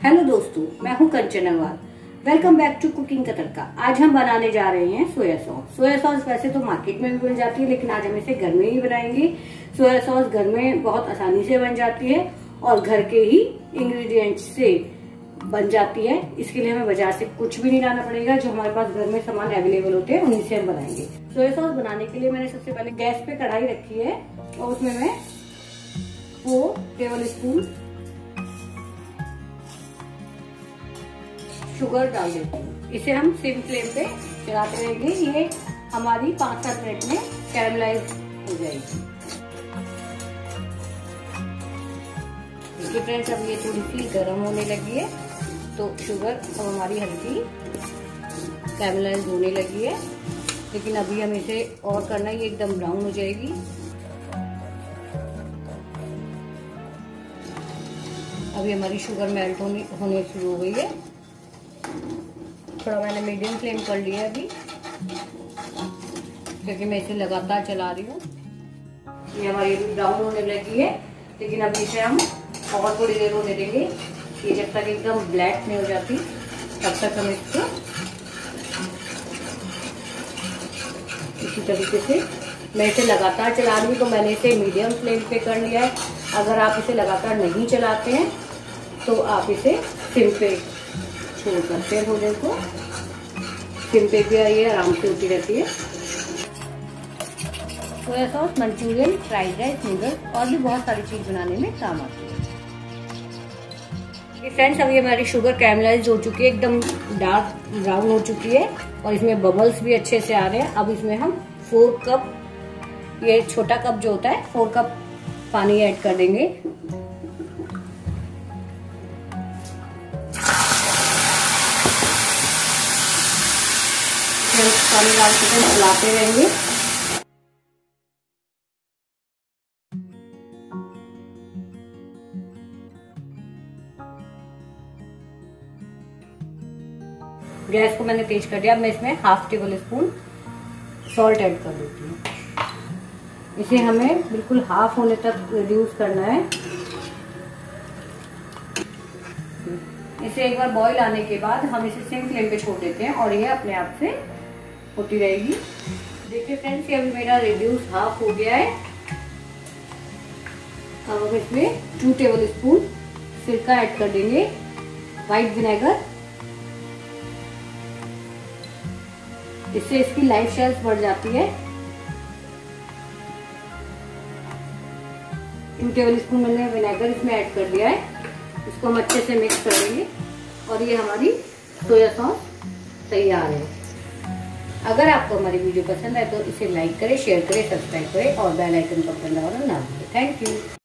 Hello दोस्तों, मैं हूँ Kanchan Agarwal. Welcome back to cooking का तड़का आज हम बनाने जा रहे हैं सोया सॉस। सोया सॉस वैसे तो मार्केट में भी मिल जाती है, लेकिन आज हम इसे घर में ही बनाएँगे। सोया सॉस घर में बहुत आसानी से बन जाती है और घर के ही इंग्रेडिएंट्स से बन जाती है। इसके लिए हमें बाज़ार से कुछ भी नहीं लाना पड़ेगा। जो हमारे पास घर में सामान अवेलेबल होते हैं, उन्हीं से हम बनाएँगे। सोया सॉस बनाने के लिए मैंने सबसे पहले गैस पे कढ़ाई रखी है और उसमें मैं वो टेबल स्पून शुगर डाल देती हूँ। इसे हम सिम फ्लेम पे चलाते रहेंगे। ये हमारी पाँच सात मिनट में कैरमलाइज हो जाएगी। देखिए फ्रेंड्स, अब ये थोड़ी सी गर्म होने लगी है। तो शुगर अब हमारी हल्की कैरमलाइज होने लगी है। लेकिन अभी हम इसे और करना, ये एकदम ब्राउन हो जाएगी। अभी हमारी शुगर मेल्ट होने होने शुरू हो गई है। थोड़ा मैंने मीडियम फ्लेम कर लिया अभी। क्योंकि मैं इसे लगातार चला रही हूँ। ये हमारी अभी ब्राउन होने लगी है, लेकिन अभी इसे हम और थोड़ी देर होने देंगे। ये जब तक एकदम ब्लैक नहीं हो जाती, तब तक हम इसको इसी तरीके से मैं इसे लगातार चला रही हूँ तो मैंने इसे मीडियम फ्लेम पे कर लिया है। अगर आप इसे लगातार नहीं चलाते हैं तो आप इसे सिम पे छोड़ सकते हैं भोजन को। सिम पे भी ये आराम से होती रहती है। Soya sauce manchurian fried rice noodles और भी बहुत सारी चीज़ बनाने में काम आती है। फ्रेंड्स अभी हमारी शुगर कैमलाइज हो चुकी है एकदम डार्क ब्राउन हो चुकी है और इसमें बबल्स भी अच्छे से आ रहे हैं। अब इसमें हम फोर कप ये छोटा कप जो होता है फोर कप पानी ऐड कर देंगे। पानी डाल के चलाते रहेंगे। गैस को मैंने तेज कर दिया। अब मैं इसमें half tablespoon salt add कर देती हूँ। इसे हमें बिल्कुल हाफ़ होने तक रिड्यूस करना है। इसे एक बार बॉईल आने के बाद हम इसे सिम फ्लेम पे छोड़ देते हैं और ये अपने आप से होती रहेगी। देखिए फ्रेंड्स ये अभी मेरा रिड्यूस हाफ़ हो गया है। अब हम इसमें टू टेबल स्पून सिरका ऐड कर देंगे। व्हाइट विनेगर इससे इसकी लाइफ शेल्स बढ़ जाती है। टू टेबल स्पून मैंने विनेगर इसमें ऐड कर दिया है। इसको हम अच्छे से मिक्स कर देंगे और ये हमारी सोया सॉस तैयार है। अगर आपको हमारी वीडियो पसंद है तो इसे लाइक करें, शेयर करें, सब्सक्राइब करें और बेल आइकन का बटन दबाना ना भूलें। Thank you.